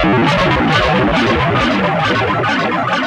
I'm sorry.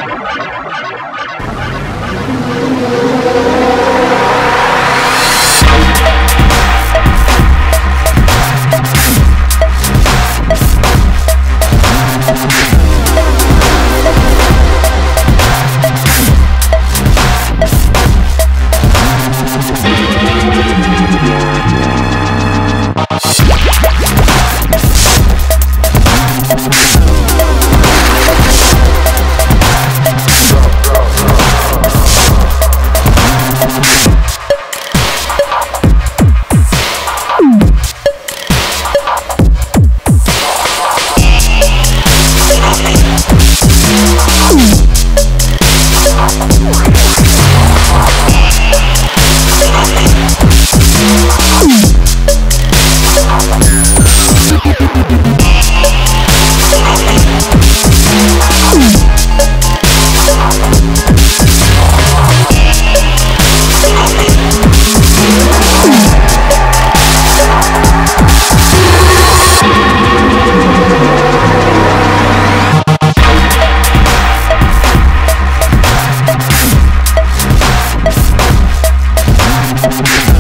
Yeah.